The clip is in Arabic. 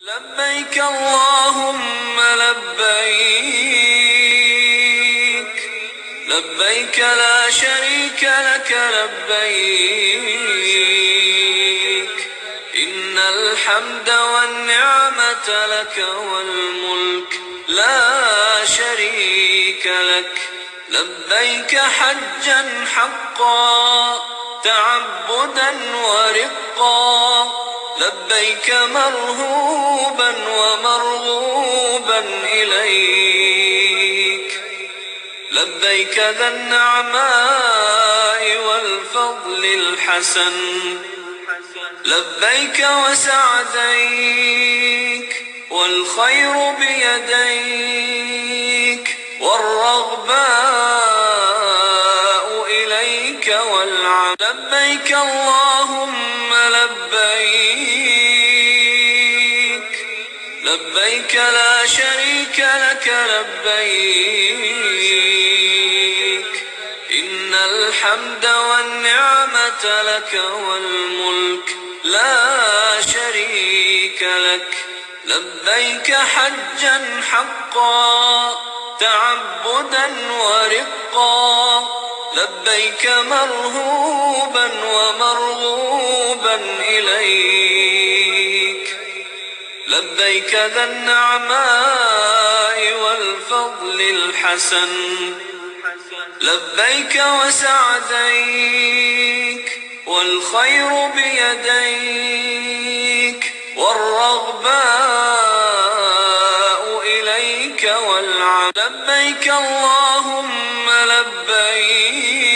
لبيك اللهم لبيك. لبيك لا شريك لك لبيك. إن الحمد والنعمة لك والملك لا شريك لك. لبيك حجا حقا تعبدا ورقا. لبيك مرهوبا ومرغوبا إليك. لبيك ذا النعماء والفضل الحسن. لبيك وسعديك والخير بيديك. والرغباء لبيك اللهم لبيك. لبيك لا شريك لك لبيك. إن الحمد والنعمة لك والملك لا شريك لك. لبيك حجا حقا تعبدا ورقا. لبيك مرهوبا ومرغوبا إليك. لبيك ذا النعماء والفضل الحسن. لبيك وسعديك والخير بيديك. والرغباء إليك والعم لبيك اللهم لبيك.